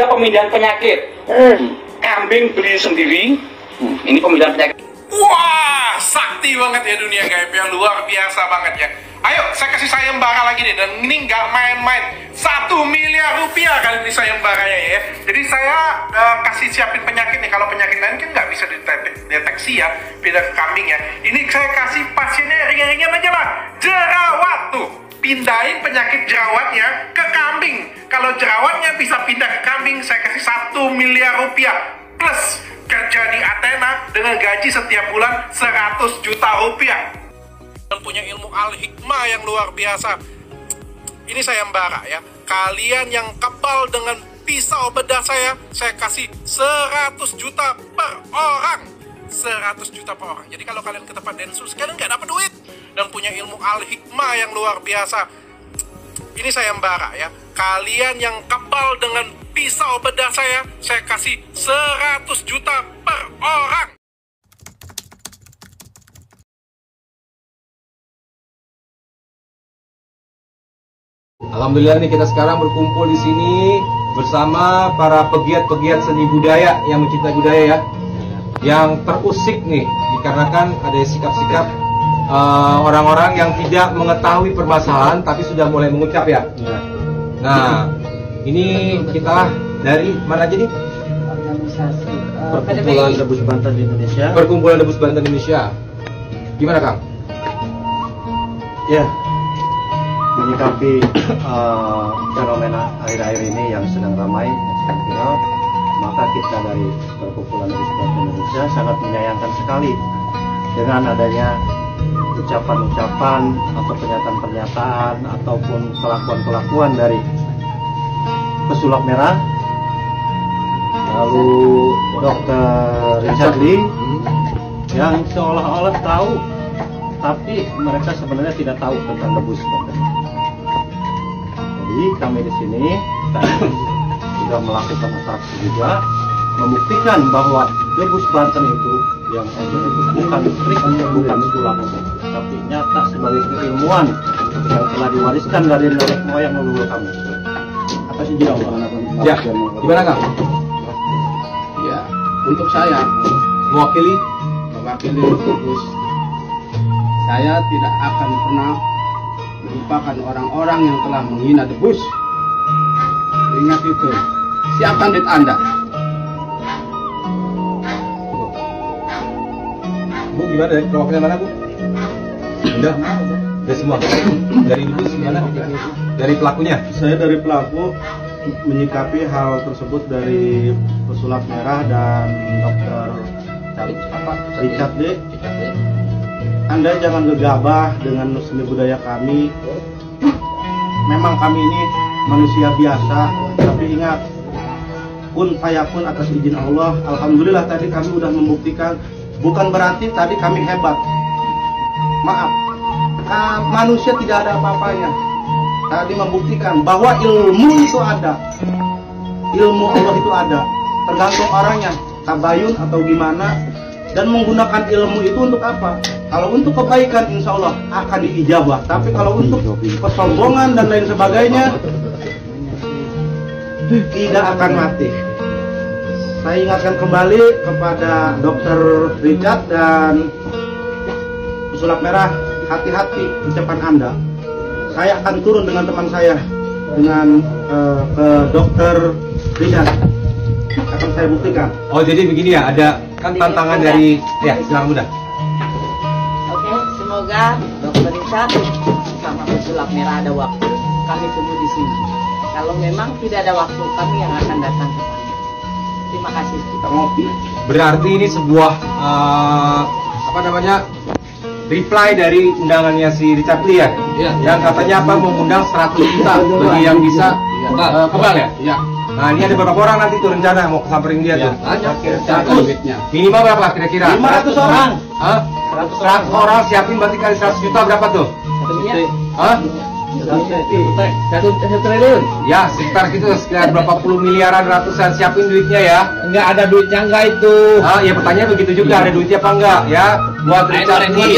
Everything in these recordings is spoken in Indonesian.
tiga pemindahan penyakit. Kambing beli sendiri. Ini pemindahan penyakit. Wah, sakti banget ya dunia gaib ya, luar biasa banget ya. Ayo, saya kasih sayembara lagi nih, dan ini nggak main-main. Satu miliar rupiah kali ini sayembaranya ya. Jadi saya eh, kasih siapin penyakit nih. Kalau penyakit lain kan nggak bisa dideteksi ya, beda ke kambing ya. Ini saya kasih pasiennya ringan-ringan aja lah. Jerawat tuh, pindahin penyakit jerawatnya ke kambing. Kalau jerawatnya bisa pindah ke kambing, saya kasih satu miliar rupiah plus kerja di Athena dengan gaji setiap bulan 100 juta rupiah. Dan punya ilmu al-hikmah yang luar biasa. Ini saya mbara ya. Kalian yang kebal dengan pisau bedah saya saya kasih 100 juta per orang. 100 juta per orang. Jadi kalau kalian ke tempat densus kalian nggak dapat duit dan punya ilmu al-hikmah yang luar biasa. Ini saya mbara ya. Kalian yang kebal dengan pisau bedah saya saya kasih 100 juta per orang. Alhamdulillah nih kita sekarang berkumpul di sini bersama para pegiat-pegiat seni budaya yang mencintai budaya ya, yang terusik nih dikarenakan ada sikap-sikap eh, orang-orang yang tidak mengetahui permasalahan tapi sudah mulai mengucap ya. Nah, ini kita dari mana aja nih? organisasi eh, Perkumpulan. Debus Banten di Indonesia. Perkumpulan Debus Banten Indonesia. Gimana Kang? Ya, menyikapi eh, fenomena akhir-akhir ini yang sedang ramai, yang sedang viral, maka kita dari Perkumpulan Debus Banten Indonesia sangat menyayangkan sekali dengan adanya ucapan-ucapan atau pernyataan-pernyataan ataupun kelakuan-kelakuan dari pesulap merah lalu dokter Richard Lee yang seolah-olah tahu tapi mereka sebenarnya tidak tahu tentang debus. Jadi kami di sini sudah melakukan atraksi juga membuktikan bahwa debus Banten itu yang bukan trik bukan sulap tapi nyata sebagai keilmuan yang telah diwariskan dari nenek moyang leluhur kami. Apa sih jawab? Ya, gimana Kang? Ya, untuk saya Mewakili mewakili Gus, saya tidak akan pernah melupakan orang-orang yang telah menghina debus. Ingat itu. Siapkan duit Anda. Gimana dari perwakilan mana Bu? Udah, udah semua. Dari dulu gimana? Dari pelakunya. Saya dari pelaku menyikapi hal tersebut dari pesulap merah dan dokter Richard D. Anda jangan gegabah dengan seni budaya kami. Memang kami ini manusia biasa, tapi ingat kun fayakun atas izin Allah. Alhamdulillah tadi kami sudah membuktikan. Bukan berarti tadi kami hebat. Maaf, ah, manusia tidak ada apa-apanya. Tadi membuktikan bahwa ilmu itu ada. Ilmu Allah itu ada. Tergantung orangnya. Tabayun atau gimana. Dan menggunakan ilmu itu untuk apa? Kalau untuk kebaikan insya Allah akan diijabah. Tapi kalau untuk kesombongan dan lain sebagainya tidak akan mati saya ingatkan kembali kepada dokter Richard dan pesulap merah hati-hati ucapan anda saya akan turun dengan teman saya dengan eh, ke dokter Richard akan saya buktikan Oh jadi begini ya, ada kan tantangan dari ya silakan mudah. Oke, semoga Dokter Richard sama pesulap merah ada waktu. Kami tunggu di sini. Kalau memang tidak ada waktu, kami yang akan datang ke sana. Terima kasih. kita ngopi Berarti ini sebuah eh, apa namanya reply dari undangannya si Richard Lee ya, Iya. yang katanya apa mengundang 100 juta bagi yang bisa eh, kebal ya. Ya, Nah ini ada berapa orang nanti tuh rencana mau samperin dia tuh? banyak duitnya. Minimal berapa kira-kira? 500 orang Hah? 100 orang siapin berarti kali 100 juta berapa tuh? Hah? Satu satu triliun. Ya sekitar gitu sekitar berapa puluh miliaran ratusan siapin duitnya ya. Enggak ada duitnya enggak itu. Ah, ya pertanyaan begitu juga ada duitnya apa enggak ya? Buat Richard nih.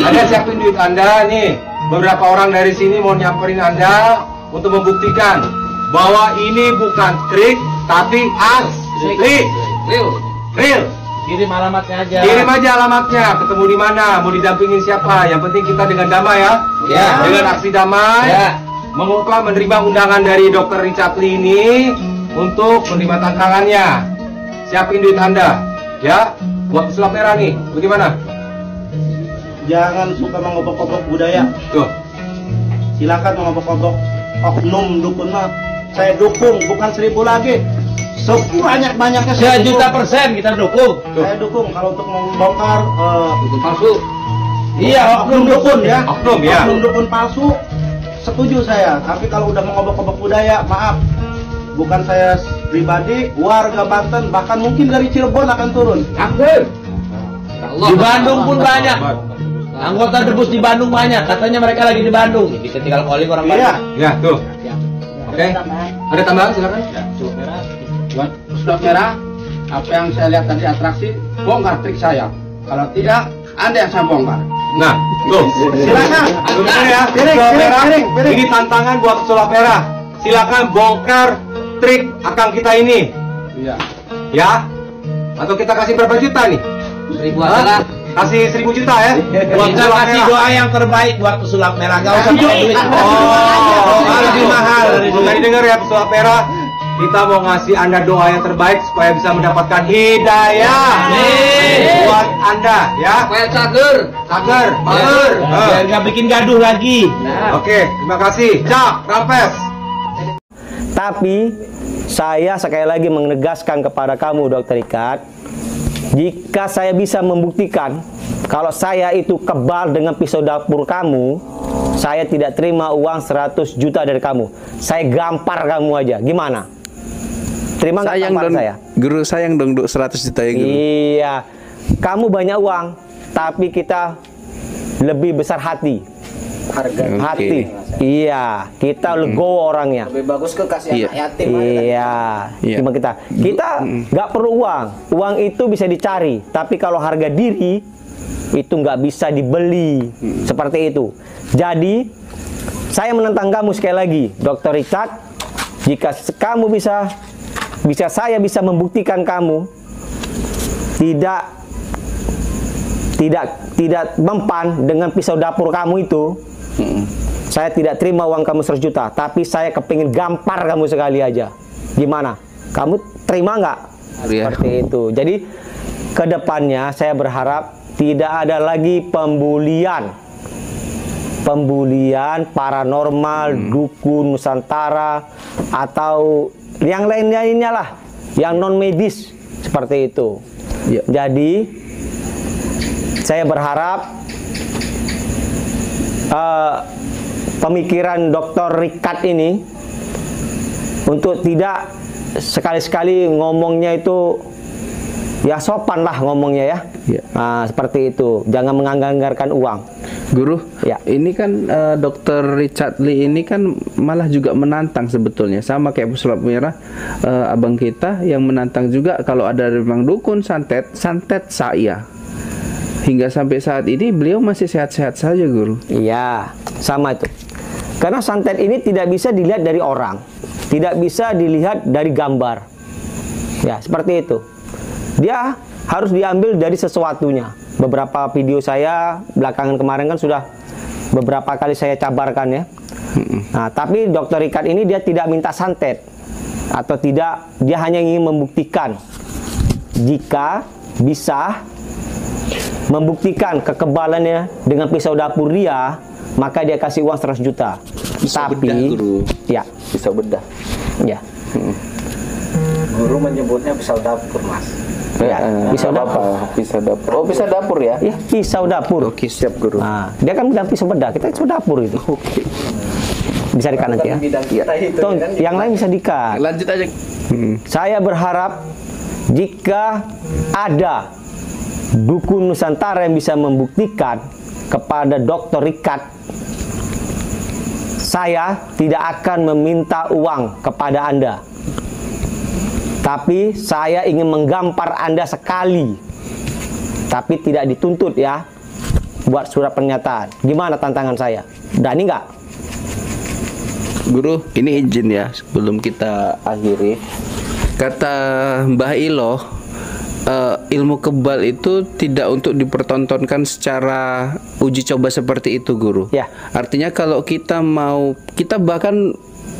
Ada siapin duit Anda nih. Beberapa orang dari sini mau nyamperin Anda untuk membuktikan bahwa ini bukan trik, tapi asli. Real. Real. Kirim alamatnya aja. Kirim aja alamatnya, ketemu di mana, mau didampingin siapa. Yang penting kita dengan damai ya. Ya. Dengan aksi damai. Ya. Menguklah menerima undangan dari Dr. Richard Lee ini untuk menerima tantangannya. Siapin duit Anda. Ya, buat pesulap merah nih. Bagaimana? Jangan suka mengobok-obok budaya. Tuh. Silakan mengobok-obok oknum dukun mah. Saya dukung, bukan seribu lagi. Sebanyak-banyaknya saya Sejuta dukung. persen kita dukung. Saya dukung kalau untuk membongkar Dukun palsu. Iya, oknum dukun ya. Oknum, ya. Oknum dukun palsu. Setuju saya. Tapi kalau udah mengobok-obok budaya, maaf. Bukan saya pribadi, warga Banten, bahkan mungkin dari Cirebon akan turun. Takbir. Di Bandung pun banyak. Anggota debus di Bandung banyak. Katanya mereka lagi di Bandung. Bisa tinggal calling orang Iya. Bandung. Ya, tuh. Oke. Ada tambahan silakan. Merah, apa yang saya lihat tadi atraksi, bongkar trik saya. Kalau tidak, anda yang saya bongkar. Nah, tuh. Silakan. Ya. Piring, piring, merah. piring. Ini tantangan buat pesulap merah. Silakan bongkar trik akang kita ini. Iya. Ya. Atau kita kasih berapa juta nih? Seribu aja lah. Kasih seribu juta ya? Buat Kita kasih merah. doa yang terbaik buat pesulap merah. Gak usah duit. Oh, lebih mahal. Tadi dengar ya pesulap merah. Kita mau ngasih Anda doa yang terbaik supaya bisa mendapatkan hidayah Amin. buat Anda ya. Supaya cager. Sagar, bager. Biar nggak bikin gaduh lagi. Oke, terima kasih. Cak, Rampes. Tapi saya sekali lagi menegaskan kepada kamu Dokter Ikat, jika saya bisa membuktikan kalau saya itu kebal dengan pisau dapur kamu, saya tidak terima uang 100 juta dari kamu. Saya gampar kamu aja. Gimana? Terima nggak sayang dong saya? guru sayang dong duk 100 juta ya guru Iya. Kamu banyak uang, tapi kita lebih besar hati. Oke. Hati. Iya, kita legowo orangnya. Lebih bagus ke kasih Iya. anak yatim. Iya, Iya. cuma kita. Kita nggak perlu uang. Uang itu bisa dicari. Tapi kalau harga diri itu nggak bisa dibeli. Seperti itu. Jadi saya menentang kamu sekali lagi, Dr. Richard. Jika kamu bisa, bisa saya bisa membuktikan kamu tidak tidak tidak mempan dengan pisau dapur kamu itu. Saya tidak terima uang kamu 100 juta, tapi saya kepingin gampar kamu sekali aja. Gimana? Kamu terima nggak? Iya. Seperti itu. Jadi ke depannya saya berharap tidak ada lagi pembulian, pembulian paranormal, dukun Nusantara atau yang lain-lainnya lah, yang non medis seperti itu. Iya. Jadi saya berharap eh, pemikiran Dr. Rikat ini untuk tidak sekali-sekali ngomongnya itu ya sopan lah ngomongnya ya. Iya. Nah, seperti itu. Jangan menganggarkan uang. Guru, Ya. ini kan eh, Dokter Richard Lee ini kan malah juga menantang sebetulnya sama kayak pesulap merah eh, abang kita yang menantang juga kalau ada memang dukun santet, santet saya. Hingga sampai saat ini beliau masih sehat-sehat saja, Guru. Iya, sama itu. Karena santet ini tidak bisa dilihat dari orang, tidak bisa dilihat dari gambar. Ya, seperti itu. Dia harus diambil dari sesuatunya. Beberapa video saya belakangan kemarin kan sudah beberapa kali saya cabarkan ya. Nah, tapi Dokter Rikat ini dia tidak minta santet atau tidak, dia hanya ingin membuktikan jika bisa membuktikan kekebalannya dengan pisau dapur dia, maka dia kasih uang 100 juta. Pisau Tapi bedah, Guru. ya, Bisa bedah. ya. Guru menyebutnya pisau dapur, Mas. Ya, pisau apa? dapur. Pisau dapur. Oh, pisau dapur ya? Ya, pisau dapur. Oke, siap, Guru. Nah, dia kan bilang pisau bedah, kita pisau dapur itu. Bisa dikat nanti ya. Kita itu Tuh, kan yang lain bisa dikat. Lanjut aja. Hmm. Saya berharap jika ada dukun Nusantara yang bisa membuktikan kepada Dr. Rikat, saya tidak akan meminta uang kepada Anda. Tapi saya ingin menggampar Anda sekali. Tapi tidak dituntut ya. Buat surat pernyataan. Gimana tantangan saya? Berani nggak? Guru, ini izin ya sebelum kita akhiri. kata Mbah Ilo eh, ilmu kebal itu tidak untuk dipertontonkan secara uji coba seperti itu guru. Ya. Artinya kalau kita mau kita bahkan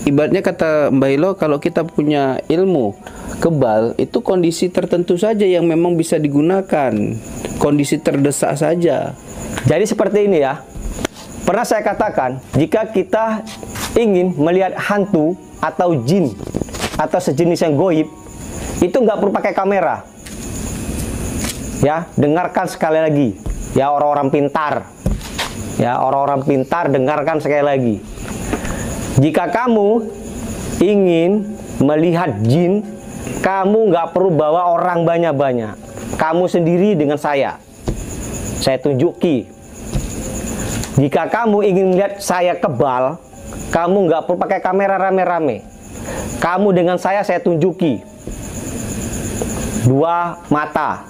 ibaratnya kata Mbah Ilo kalau kita punya ilmu kebal itu kondisi tertentu saja yang memang bisa digunakan. Kondisi terdesak saja. Jadi seperti ini ya. Pernah saya katakan, jika kita ingin melihat hantu atau jin atau sejenis yang goib, itu nggak perlu pakai kamera. Ya, dengarkan sekali lagi. Ya orang-orang pintar. Ya orang-orang pintar dengarkan sekali lagi. Jika kamu ingin melihat jin, kamu nggak perlu bawa orang banyak-banyak. Kamu sendiri dengan saya. Saya tunjuki jika kamu ingin melihat saya kebal, kamu nggak perlu pakai kamera rame-rame. Kamu dengan saya saya tunjuki dua mata.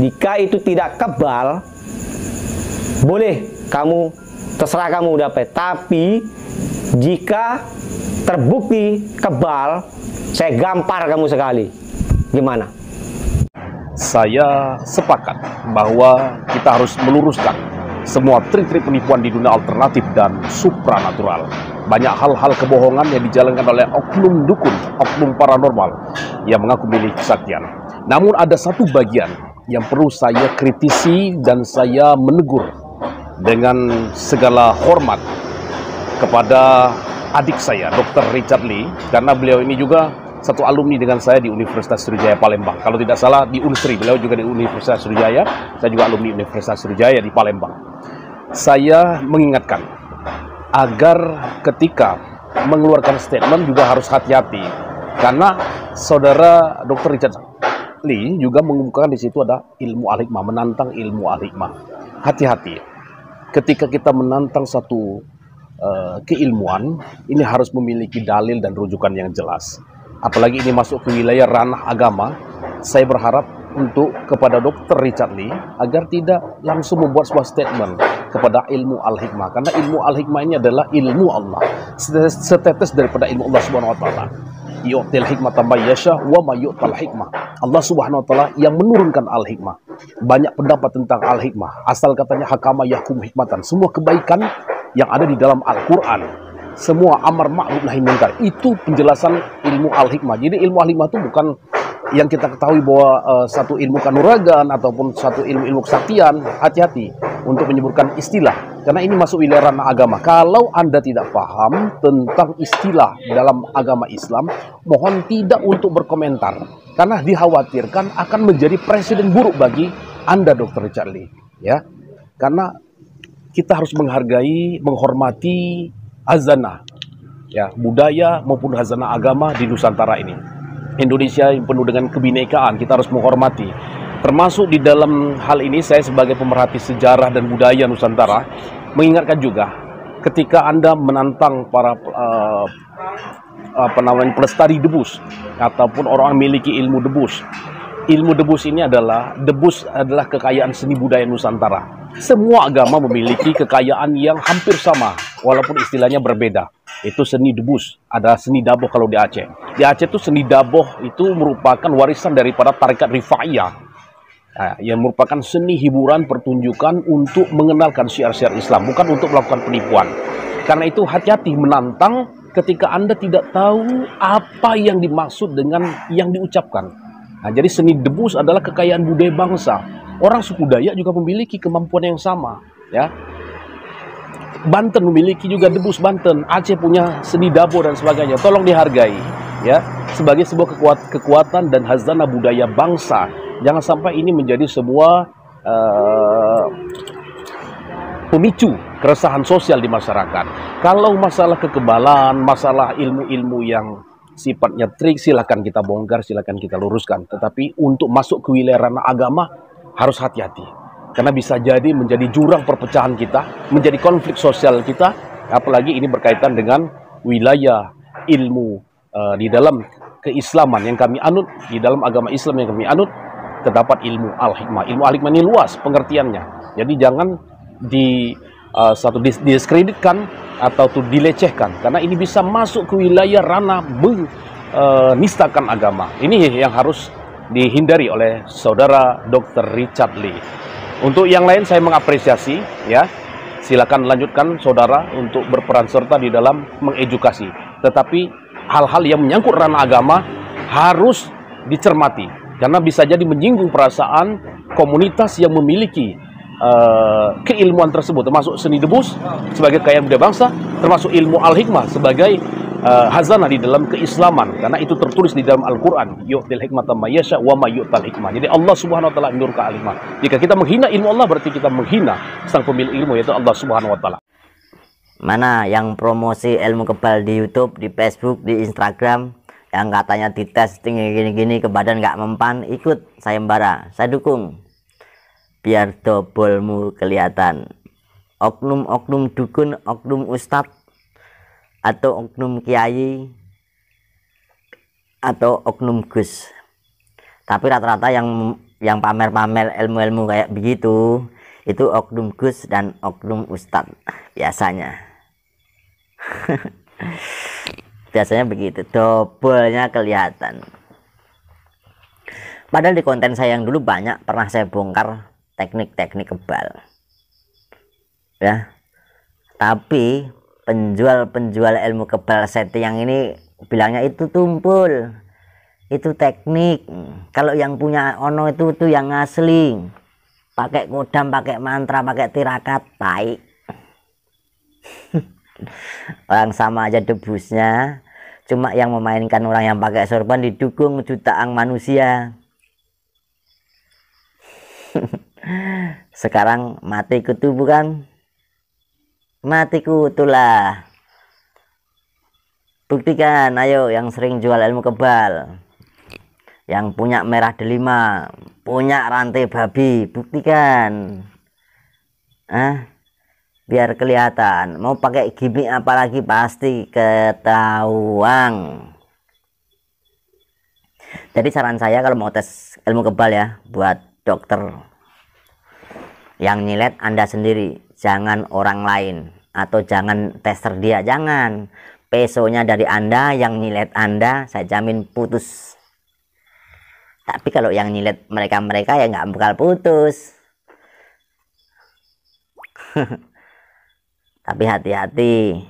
Jika itu tidak kebal, boleh kamu terserah kamu dapat. Tapi jika terbukti kebal, saya gampar kamu sekali. Gimana? Saya sepakat bahwa kita harus meluruskan semua trik-trik penipuan di dunia alternatif dan supranatural. Banyak hal-hal kebohongan yang dijalankan oleh oknum dukun, oknum paranormal yang mengaku milik kesaktian. Namun ada satu bagian yang perlu saya kritisi dan saya menegur dengan segala hormat kepada adik saya, Dr. Richard Lee, karena beliau ini juga satu alumni dengan saya di Universitas Sriwijaya Palembang. Kalau tidak salah di Unsri, beliau juga di Universitas Sriwijaya, saya juga alumni Universitas Sriwijaya di Palembang. Saya mengingatkan agar ketika mengeluarkan statement juga harus hati-hati karena saudara Dr. Richard Lee juga mengemukakan di situ ada ilmu al-hikmah, menantang ilmu al-hikmah. Hati-hati. Ketika kita menantang satu uh, keilmuan, ini harus memiliki dalil dan rujukan yang jelas. Apalagi ini masuk ke wilayah ranah agama, saya berharap untuk kepada Dr. Richard Lee agar tidak langsung membuat sebuah statement kepada ilmu al-hikmah. Karena ilmu al-hikmah ini adalah ilmu Allah setetes, daripada ilmu Allah Subhanahu wa taala. Yu'til hikmata may yasha wa may yu'tal hikmah. Allah Subhanahu wa taala yang menurunkan al-hikmah. Banyak pendapat tentang al-hikmah. Asal katanya hakama yahkum hikmatan. Semua kebaikan yang ada di dalam Al-Qur'an. Semua amar ma'ruf nahi munkar. Itu penjelasan ilmu al hikmah jadi ilmu al hikmah itu bukan yang kita ketahui bahwa uh, satu ilmu kanuragan ataupun satu ilmu ilmu kesaktian. Hati-hati untuk menyebutkan istilah. Karena ini masuk wilayah agama. Kalau anda tidak paham tentang istilah dalam agama Islam mohon tidak untuk berkomentar. Karena dikhawatirkan akan menjadi presiden buruk bagi anda. Richard Lee ya. Karena kita harus menghargai menghormati hazanah ya budaya maupun hazanah agama di Nusantara ini. Indonesia yang penuh dengan kebinekaan, kita harus menghormati. Termasuk di dalam hal ini saya sebagai pemerhati sejarah dan budaya Nusantara mengingatkan juga ketika Anda menantang para uh, apa namanya pelestari debus ataupun orang yang memiliki ilmu debus. Ilmu debus ini adalah debus adalah kekayaan seni budaya Nusantara. Semua agama memiliki kekayaan yang hampir sama walaupun istilahnya berbeda. Itu seni debus, ada seni daboh kalau di Aceh. Di Aceh itu seni daboh itu merupakan warisan daripada tarekat Rifaiyah. Nah, yang merupakan seni hiburan pertunjukan untuk mengenalkan syiar-syiar Islam, bukan untuk melakukan penipuan. Karena itu hati-hati menantang ketika Anda tidak tahu apa yang dimaksud dengan yang diucapkan. Nah, jadi seni debus adalah kekayaan budaya bangsa. Orang suku Dayak juga memiliki kemampuan yang sama, ya. Banten memiliki juga debus Banten, Aceh punya seni dabo dan sebagainya. Tolong dihargai ya sebagai sebuah kekuat, kekuatan dan hazanah budaya bangsa. Jangan sampai ini menjadi sebuah uh, pemicu keresahan sosial di masyarakat. Kalau masalah kekebalan, masalah ilmu-ilmu yang sifatnya trik silahkan kita bongkar, silahkan kita luruskan. Tetapi untuk masuk ke wilayah ranah agama harus hati-hati karena bisa jadi menjadi jurang perpecahan kita, menjadi konflik sosial kita, apalagi ini berkaitan dengan wilayah ilmu uh, di dalam keislaman yang kami anut, di dalam agama Islam yang kami anut, terdapat ilmu al-hikmah. Ilmu al-hikmah ini luas pengertiannya. Jadi jangan di uh, satu diskreditkan atau tuh dilecehkan karena ini bisa masuk ke wilayah ranah eh, nistakan agama. Ini yang harus dihindari oleh saudara Dr. Richard Lee. Untuk yang lain saya mengapresiasi ya. Silakan lanjutkan saudara untuk berperan serta di dalam mengedukasi. Tetapi hal-hal yang menyangkut ranah agama harus dicermati karena bisa jadi menyinggung perasaan komunitas yang memiliki uh, keilmuan tersebut termasuk seni debus sebagai kekayaan budaya bangsa termasuk ilmu al-hikmah sebagai uh, hazanah di dalam keislaman karena itu tertulis di dalam Al-Qur'an yu'til hikmata mayyasha wa ma yu'tal hikmah. Jadi Allah Subhanahu wa taala menurut alimah. Jika kita menghina ilmu Allah berarti kita menghina sang pemilik ilmu yaitu Allah Subhanahu wa taala. Mana yang promosi ilmu kebal di YouTube, di Facebook, di Instagram yang katanya dites tinggi gini-gini ke badan nggak mempan ikut sayembara saya dukung biar dobolmu kelihatan oknum-oknum dukun oknum ustadz atau oknum kiai. Atau oknum gus. Tapi rata-rata yang yang pamer-pamer ilmu-ilmu kayak begitu itu oknum gus dan oknum ustadz biasanya. Biasanya begitu dobelnya kelihatan. Padahal di konten saya yang dulu banyak pernah saya bongkar teknik-teknik kebal. Ya. Tapi penjual-penjual ilmu kebal setting yang ini bilangnya itu tumpul itu teknik. Kalau yang punya ono itu tuh yang asli. Pakai kodam pakai mantra pakai tirakat baik. Orang sama aja debusnya. Cuma yang memainkan orang yang pakai sorban didukung jutaan manusia. Sekarang matiku tuh bukan matiku itulah. Buktikan ayo yang sering jual ilmu kebal. Yang punya merah delima punya rantai babi buktikan. Ah biar kelihatan. Mau pakai gimmick apalagi pasti ketahuan. Jadi saran saya kalau mau tes ilmu kebal ya buat dokter yang nyilet anda sendiri jangan orang lain atau jangan tester dia jangan pesonya dari anda yang nyilet anda saya jamin putus tapi kalau yang nyilet mereka-mereka ya nggak bakal putus Tapi hati-hati.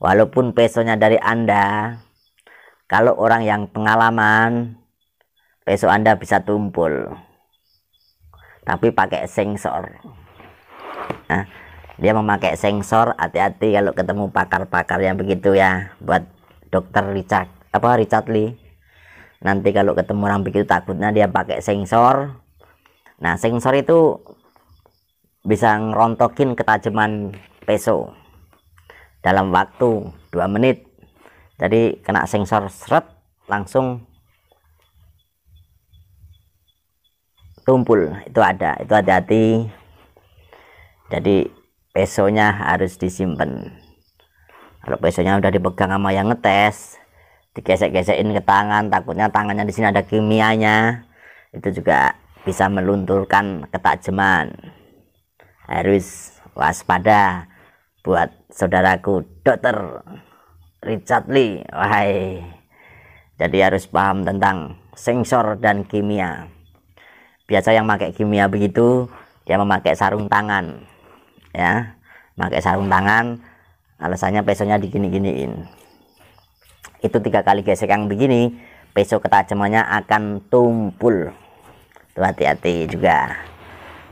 Walaupun pesonya dari Anda, kalau orang yang pengalaman, peso Anda bisa tumpul. Tapi pakai sensor. Nah, dia memakai sensor, hati-hati kalau ketemu pakar-pakar yang begitu ya, buat dokter Richard apa Richard Lee. Nanti kalau ketemu orang begitu takutnya dia pakai sensor. Nah, sensor itu bisa ngerontokin ketajaman peso dalam waktu 2 menit jadi kena sensor seret langsung tumpul itu ada itu hati-hati jadi pesonya harus disimpan kalau pesonya udah dipegang sama yang ngetes digesek-gesekin ke tangan takutnya tangannya di sini ada kimianya itu juga bisa melunturkan ketajaman harus waspada buat saudaraku dokter Richard Lee. Wahai. Jadi harus paham tentang sensor dan kimia. Biasa yang pakai kimia begitu dia memakai sarung tangan ya. Pakai sarung tangan alasannya pesonya digini-giniin. Itu tiga kali gesek yang begini peso ketajamannya akan tumpul. Tuh hati-hati juga.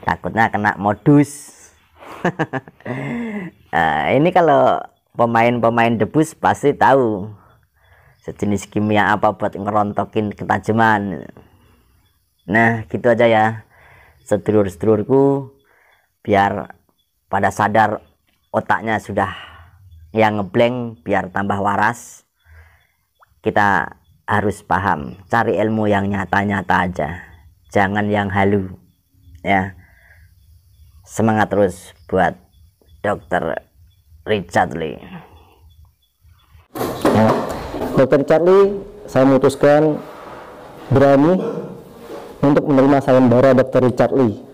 Takutnya kena modus. Nah, ini kalau pemain-pemain debus pasti tahu sejenis kimia apa buat ngerontokin ketajaman. Nah gitu aja ya. Sedulur-sedulurku biar pada sadar otaknya sudah yang ngeblank biar tambah waras. Kita harus paham cari ilmu yang nyata-nyata aja. Jangan yang halu ya. Semangat terus buat dokter Richard Lee. Ya, dokter Richard Lee saya memutuskan berani untuk menerima sayembara dokter Richard Lee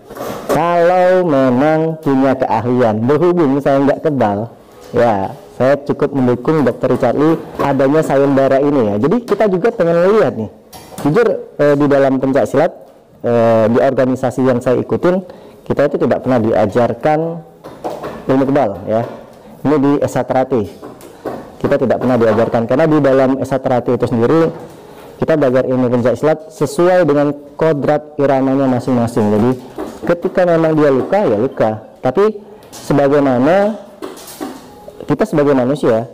kalau memang punya keahlian berhubung saya nggak kebal ya saya cukup mendukung Dr. Richard Lee adanya sayembara ini ya. Jadi kita juga pengen lihat nih, jujur eh, di dalam pencak silat eh, di organisasi yang saya ikutin kita itu tidak pernah diajarkan ilmu kebal ya. Ini di Esatrati kita tidak pernah diajarkan karena di dalam Esatrati itu sendiri kita belajar ilmu pencak silat sesuai dengan kodrat iramanya masing-masing. Jadi ketika memang dia luka ya luka, tapi sebagaimana kita sebagai manusia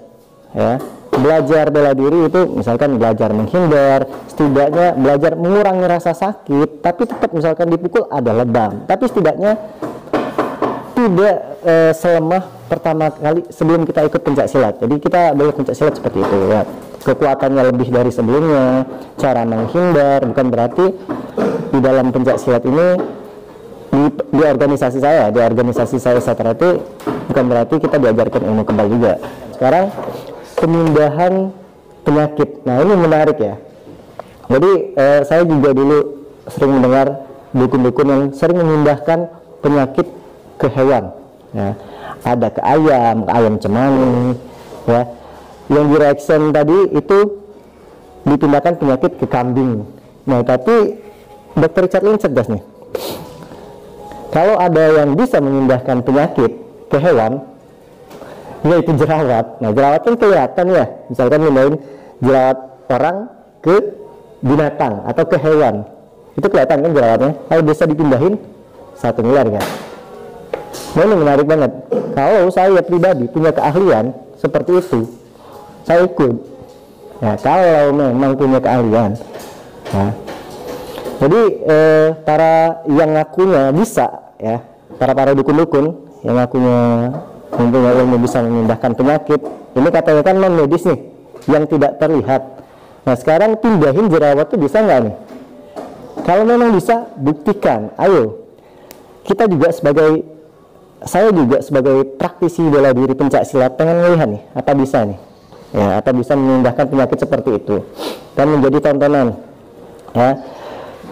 ya belajar bela diri itu misalkan belajar menghindar setidaknya belajar mengurangi rasa sakit tapi tetap misalkan dipukul ada lebam. Tapi setidaknya tidak eh, selemah pertama kali sebelum kita ikut pencak silat. Jadi kita belajar pencak silat seperti itu ya. Kekuatannya lebih dari sebelumnya cara menghindar bukan berarti di dalam pencak silat ini di, di organisasi saya di organisasi saya saat itu bukan berarti kita diajarkan ilmu kebal juga. Sekarang pemindahan penyakit. Nah ini menarik ya. Jadi eh, saya juga dulu sering mendengar dukun-dukun yang sering memindahkan penyakit ke hewan ya. Ada ke ayam ke ayam cemani ya. Yang di reaction tadi itu dipindahkan penyakit ke kambing. Nah tapi dokter Richard Lin cerdas nih kalau ada yang bisa memindahkan penyakit ke hewan yaitu jerawat. Nah jerawat kan kelihatan ya. Misalkan mindahin jerawat orang ke binatang atau ke hewan. Itu kelihatan kan jerawatnya? Kalau bisa dipindahin satu miliar kan nah ini menarik banget. Kalau saya pribadi punya keahlian seperti itu saya ikut. Ya kalau memang punya keahlian ya. Jadi eh, para yang ngakunya bisa ya. Para para dukun-dukun yang ngakunya mempunyai ilmu bisa memindahkan penyakit. Ini katanya kan non medis nih yang tidak terlihat. Nah sekarang pindahin jerawat tuh bisa nggak nih? Kalau memang bisa buktikan. Ayo. Kita juga sebagai saya juga sebagai praktisi bela diri pencak silat pengen melihat nih apa bisa nih? Ya apa bisa memindahkan penyakit seperti itu. Dan menjadi tontonan ya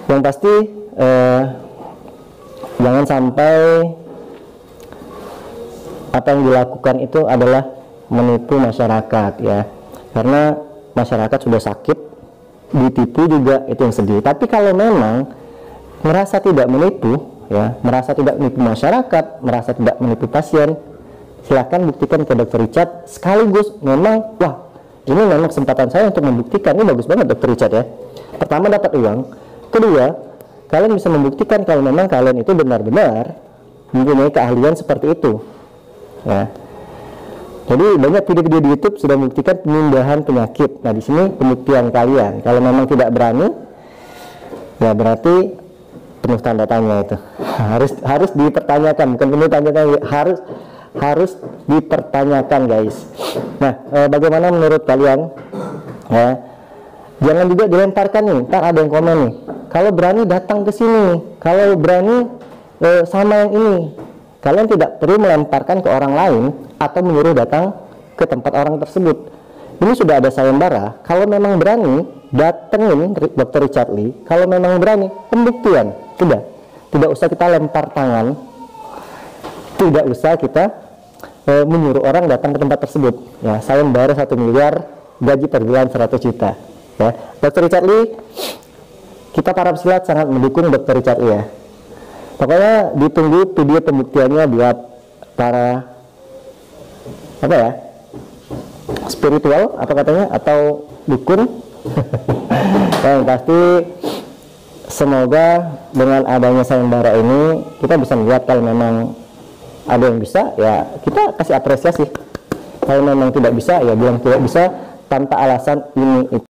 yang pasti eh, jangan sampai apa yang dilakukan itu adalah menipu masyarakat ya. Karena masyarakat sudah sakit ditipu juga itu yang sedih. Tapi kalau memang merasa tidak menipu ya merasa tidak menipu masyarakat merasa tidak menipu pasien silahkan buktikan ke dokter Richard. Sekaligus memang wah ini memang kesempatan saya untuk membuktikan. Ini bagus banget dokter Richard ya. Pertama dapat uang kedua kalian bisa membuktikan kalau memang kalian itu benar-benar mempunyai keahlian seperti itu. Ya. Jadi banyak video-video di YouTube sudah membuktikan pemindahan penyakit. Nah di sini pembuktian kalian. Kalau memang tidak berani ya berarti penuh tanda tanya itu. Harus harus dipertanyakan. Bukan penuh tanda tanya harus harus dipertanyakan guys. Nah eh, bagaimana menurut kalian? Ya jangan juga dilemparkan nih ntar ada yang komen nih. Kalau berani datang ke sini kalau berani eh, sama yang ini. Kalian tidak perlu melemparkan ke orang lain atau menyuruh datang ke tempat orang tersebut. Ini sudah ada sayembara. Kalau memang berani datengin dokter Richard Lee. Kalau memang berani pembuktian. Sudah tidak usah kita lempar tangan. Tidak usah kita e, menyuruh orang datang ke tempat tersebut. Ya saya membayar satu miliar gaji per bulan 100 juta ya dokter Richard Lee kita para pesilat sangat mendukung dokter Richard Lee ya. Pokoknya ditunggu video pembuktiannya buat para apa ya spiritual apa katanya atau dukun. Yang pasti semoga dengan adanya sayembara ini kita bisa melihat kalau memang ada yang bisa ya kita kasih apresiasi. Kalau memang tidak bisa ya bilang tidak bisa tanpa alasan ini itu